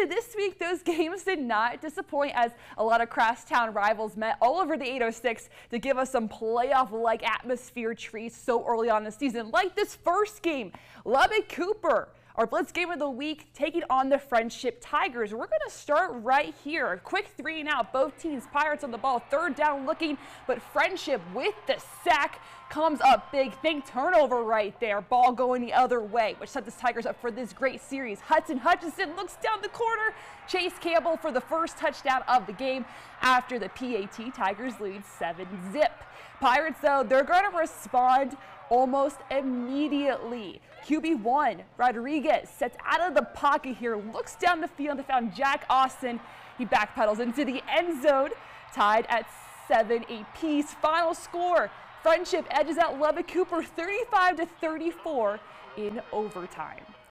to this week, those games did not disappoint as a lot of crosstown rivals met all over the 806 to give us some playoff-like atmosphere treats so early on the season, like this first game. Lubbock Cooper our Blitz game of the week taking on the Frenship Tigers. We're going to start right here. A quick three and out. Both teams, Pirates on the ball, third down looking, but Frenship with the sack comes up big. Think turnover right there. Ball going the other way, which set the Tigers up for this great series. Hudson Hutchinson looks down the corner. Chase Campbell for the first touchdown of the game after the PAT Tigers lead 7 zip. Pirates, though, they're going to respond almost immediately. QB1, Rodriguez, sets out of the pocket here, looks down the field and found Jack Austin. He backpedals into the end zone, tied at 7 apiece. Final score, Frenship edges out Lubbock Cooper 35 to 34 in overtime.